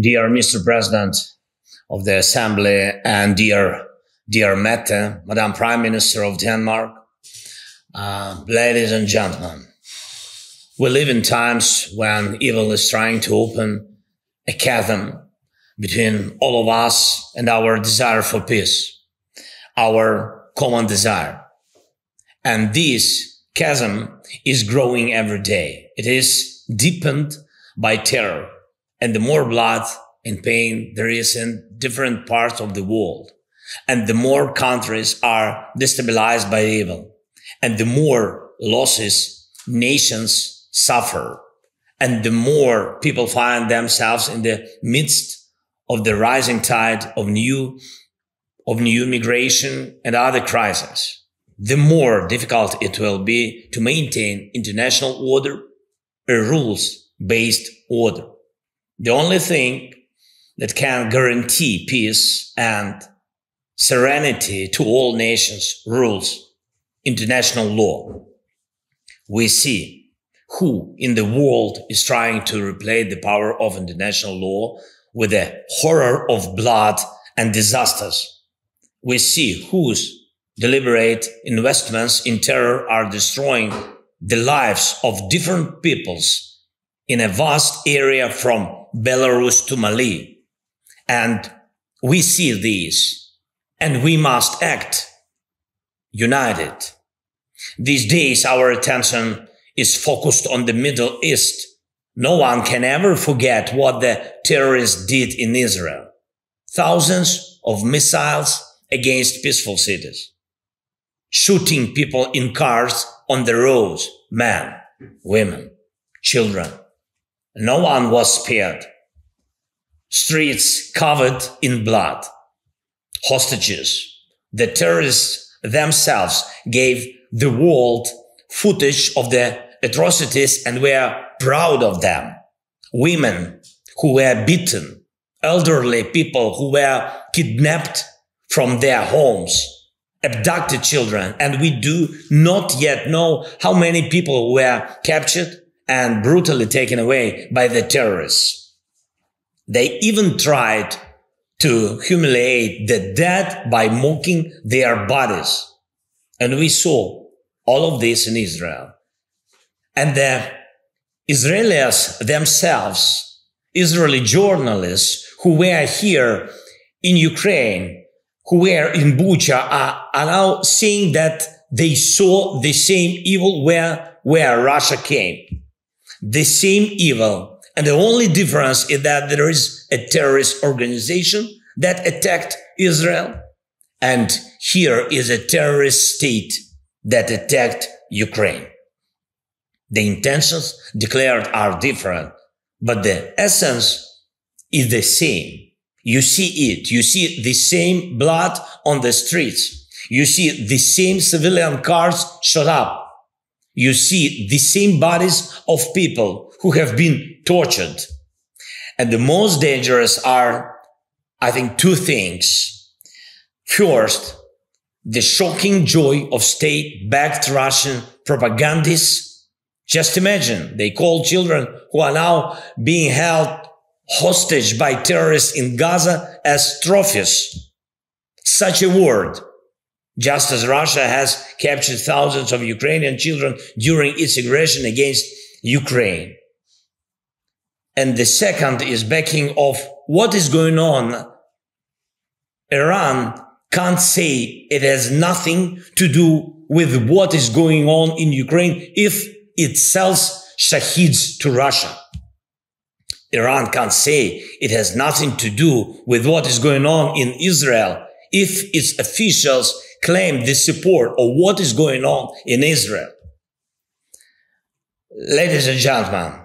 dear Mr. President of the Assembly, and dear, dear Mette, Madam Prime Minister of Denmark, uh, ladies and gentlemen, we live in times when evil is trying to open a chasm between all of us and our desire for peace, our common desire. And this chasm is growing every day. It is deepened by terror and the more blood and pain there is in different parts of the world and the more countries are destabilized by evil and the more losses nations suffer and the more people find themselves in the midst of the rising tide of new of new migration and other crises the more difficult it will be to maintain international order a rules based order the only thing that can guarantee peace and serenity to all nations rules international law. We see who in the world is trying to replace the power of international law with the horror of blood and disasters. We see whose deliberate investments in terror are destroying the lives of different peoples in a vast area from Belarus to Mali. And we see these and we must act united. These days, our attention is focused on the Middle East. No one can ever forget what the terrorists did in Israel. Thousands of missiles against peaceful cities. Shooting people in cars on the roads, men, women, children. No one was spared. Streets covered in blood. Hostages. The terrorists themselves gave the world footage of the atrocities and were proud of them. Women who were beaten, elderly people who were kidnapped from their homes, abducted children, and we do not yet know how many people were captured and brutally taken away by the terrorists. They even tried to humiliate the dead by mocking their bodies. And we saw all of this in Israel. And the Israelis themselves, Israeli journalists who were here in Ukraine, who were in Bucha, are, are now saying that they saw the same evil where, where Russia came the same evil. And the only difference is that there is a terrorist organization that attacked Israel. And here is a terrorist state that attacked Ukraine. The intentions declared are different, but the essence is the same. You see it. You see the same blood on the streets. You see the same civilian cars shot up you see the same bodies of people who have been tortured. And the most dangerous are, I think, two things. First, the shocking joy of state-backed Russian propagandists. Just imagine they call children who are now being held hostage by terrorists in Gaza as trophies. Such a word just as Russia has captured thousands of Ukrainian children during its aggression against Ukraine. And the second is backing of what is going on. Iran can't say it has nothing to do with what is going on in Ukraine if it sells Shaheds to Russia. Iran can't say it has nothing to do with what is going on in Israel if its officials claim the support of what is going on in Israel. Ladies and gentlemen,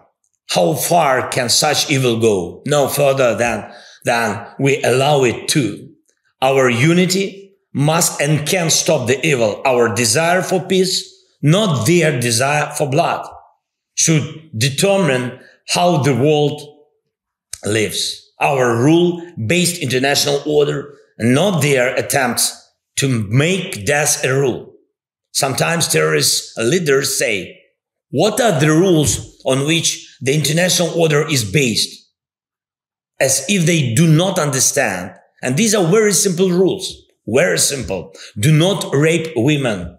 how far can such evil go? No further than, than we allow it to. Our unity must and can stop the evil. Our desire for peace, not their desire for blood, should determine how the world lives. Our rule-based international order, not their attempts to make death a rule. Sometimes terrorist uh, leaders say, what are the rules on which the international order is based? as if they do not understand. And these are very simple rules. Very simple. Do not rape women.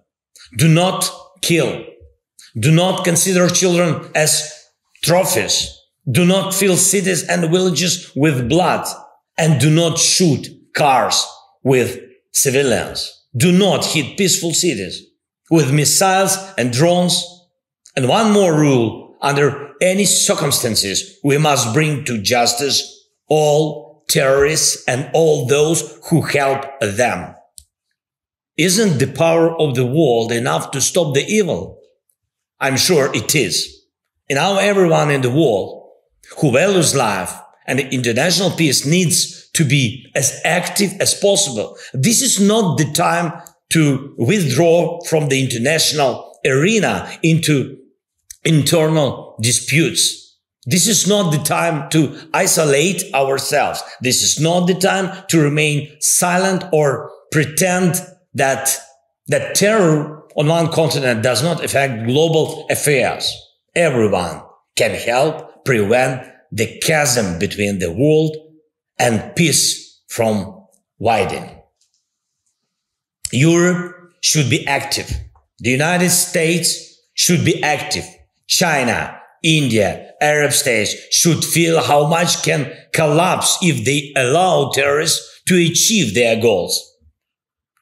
Do not kill. Do not consider children as trophies. Do not fill cities and villages with blood. And do not shoot cars with civilians. Do not hit peaceful cities with missiles and drones. And one more rule, under any circumstances, we must bring to justice all terrorists and all those who help them. Isn't the power of the world enough to stop the evil? I'm sure it is. And now everyone in the world who values life and international peace needs to be as active as possible. This is not the time to withdraw from the international arena into internal disputes. This is not the time to isolate ourselves. This is not the time to remain silent or pretend that, that terror on one continent does not affect global affairs. Everyone can help prevent the chasm between the world and peace from widening. Europe should be active. The United States should be active. China, India, Arab states should feel how much can collapse if they allow terrorists to achieve their goals.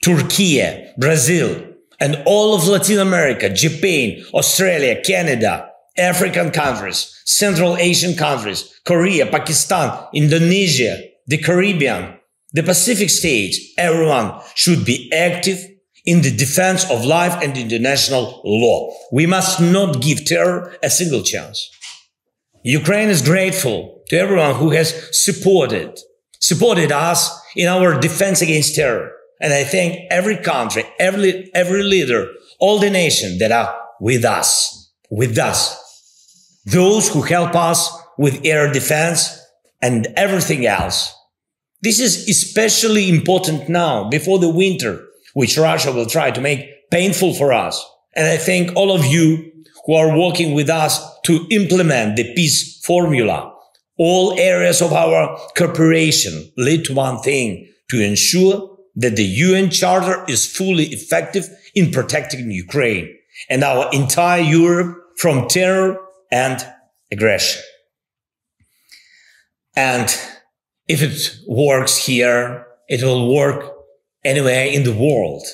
Turkey, Brazil, and all of Latin America, Japan, Australia, Canada, African countries, Central Asian countries, Korea, Pakistan, Indonesia, the Caribbean, the Pacific states, everyone should be active in the defense of life and international law. We must not give terror a single chance. Ukraine is grateful to everyone who has supported, supported us in our defense against terror. And I thank every country, every, every leader, all the nations that are with us, with us. Those who help us with air defense and everything else. This is especially important now before the winter which Russia will try to make painful for us. And I thank all of you who are working with us to implement the peace formula. All areas of our cooperation lead to one thing, to ensure that the UN Charter is fully effective in protecting Ukraine and our entire Europe from terror and aggression. And if it works here, it will work anywhere in the world.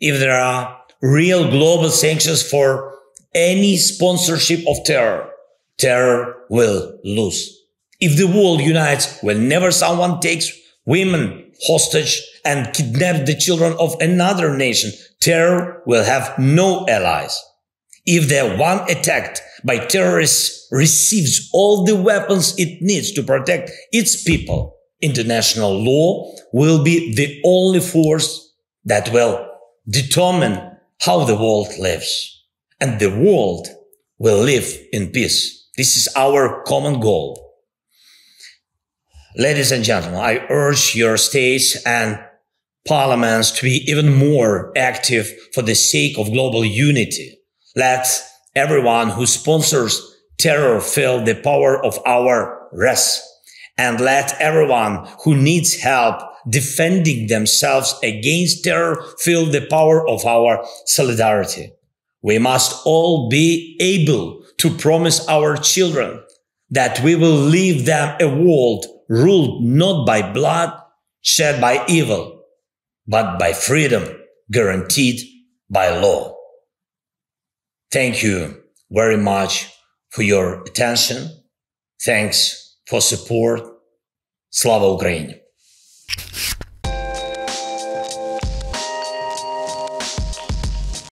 If there are real global sanctions for any sponsorship of terror, terror will lose. If the world unites whenever someone takes women hostage and kidnap the children of another nation, terror will have no allies. If the one attacked by terrorists receives all the weapons it needs to protect its people, international law will be the only force that will determine how the world lives. And the world will live in peace. This is our common goal. Ladies and gentlemen, I urge your states and parliaments to be even more active for the sake of global unity. Let everyone who sponsors terror feel the power of our rest and let everyone who needs help defending themselves against terror feel the power of our solidarity. We must all be able to promise our children that we will leave them a world ruled not by blood shed by evil, but by freedom guaranteed by law. Thank you very much for your attention. Thanks for support. Slava Ukraine.